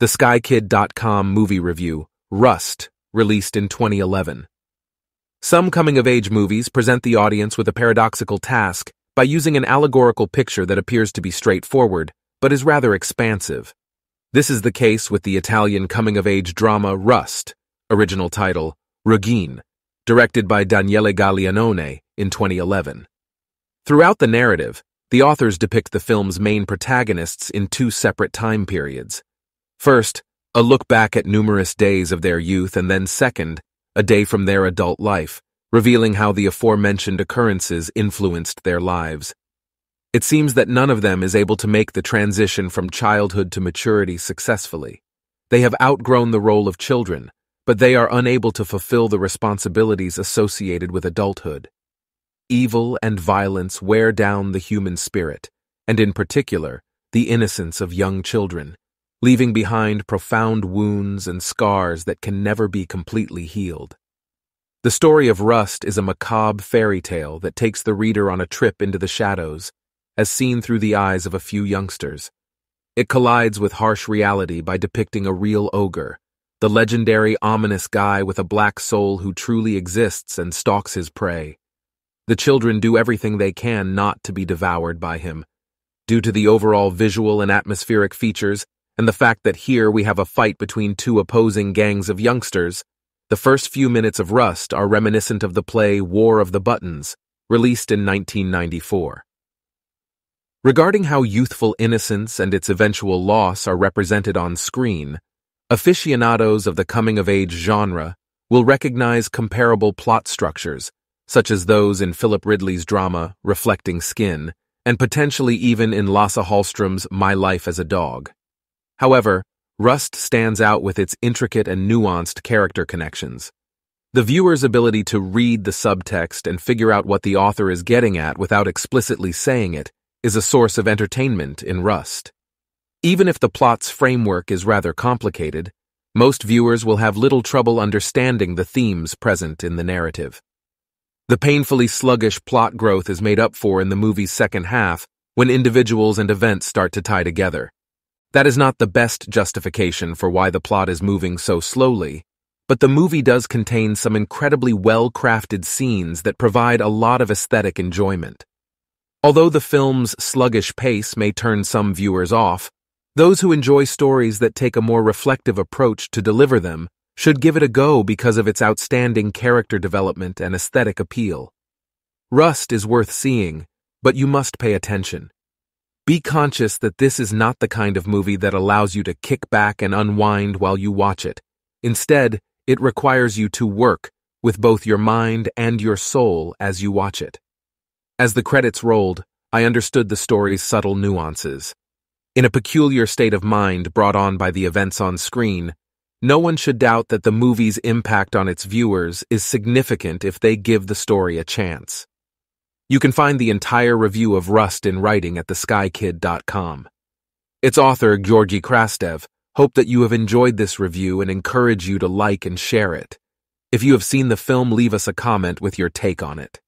The SkyKid.com movie review, Rust, released in 2011. Some coming-of-age movies present the audience with a paradoxical task by using an allegorical picture that appears to be straightforward, but is rather expansive. This is the case with the Italian coming-of-age drama Rust, original title, Ruggine, directed by Daniele Gaglianone in 2011. Throughout the narrative, the authors depict the film's main protagonists in two separate time periods. First, a look back at numerous days of their youth, and then second, a day from their adult life, revealing how the aforementioned occurrences influenced their lives. It seems that none of them is able to make the transition from childhood to maturity successfully. They have outgrown the role of children, but they are unable to fulfill the responsibilities associated with adulthood. Evil and violence wear down the human spirit, and in particular, the innocence of young children leaving behind profound wounds and scars that can never be completely healed. The story of Rust is a macabre fairy tale that takes the reader on a trip into the shadows, as seen through the eyes of a few youngsters. It collides with harsh reality by depicting a real ogre, the legendary ominous guy with a black soul who truly exists and stalks his prey. The children do everything they can not to be devoured by him. Due to the overall visual and atmospheric features, and the fact that here we have a fight between two opposing gangs of youngsters, the first few minutes of Rust are reminiscent of the play War of the Buttons, released in 1994. Regarding how youthful innocence and its eventual loss are represented on screen, aficionados of the coming-of-age genre will recognize comparable plot structures, such as those in Philip Ridley's drama Reflecting Skin, and potentially even in Lasse Hallström's My Life as a Dog. However, Rust stands out with its intricate and nuanced character connections. The viewer's ability to read the subtext and figure out what the author is getting at without explicitly saying it is a source of entertainment in Rust. Even if the plot's framework is rather complicated, most viewers will have little trouble understanding the themes present in the narrative. The painfully sluggish plot growth is made up for in the movie's second half when individuals and events start to tie together. That is not the best justification for why the plot is moving so slowly, but the movie does contain some incredibly well-crafted scenes that provide a lot of aesthetic enjoyment. Although the film's sluggish pace may turn some viewers off, those who enjoy stories that take a more reflective approach to deliver them should give it a go because of its outstanding character development and aesthetic appeal. Rust is worth seeing, but you must pay attention. Be conscious that this is not the kind of movie that allows you to kick back and unwind while you watch it. Instead, it requires you to work with both your mind and your soul as you watch it. As the credits rolled, I understood the story's subtle nuances. In a peculiar state of mind brought on by the events on screen, no one should doubt that the movie's impact on its viewers is significant if they give the story a chance. You can find the entire review of Rust in writing at theskykid.com. Its author, Georgi Krastev, hope that you have enjoyed this review and encourage you to like and share it. If you have seen the film, leave us a comment with your take on it.